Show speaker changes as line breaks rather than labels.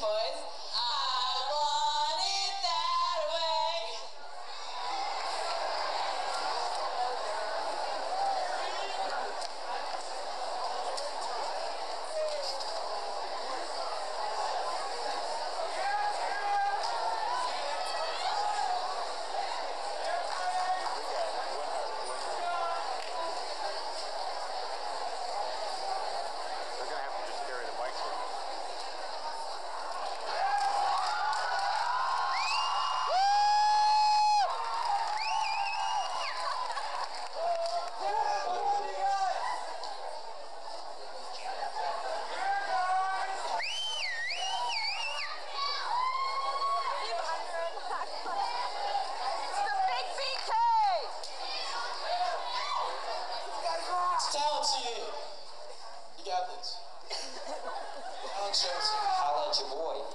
boys. Chelsea.
Holla at your boy.